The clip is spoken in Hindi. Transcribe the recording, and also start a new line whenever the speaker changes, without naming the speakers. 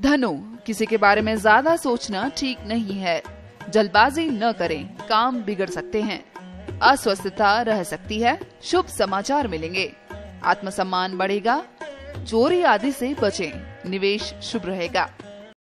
धनु, किसी के बारे में ज़्यादा सोचना ठीक नहीं है। जल्दबाजी न करें, काम बिगड़ सकते हैं। अस्वस्थता रह सकती है, शुभ समाचार मिलेंगे। आत्मसम्मान बढ़ेगा, चोरी आदि से बचें, निवेश शुभ रहेगा।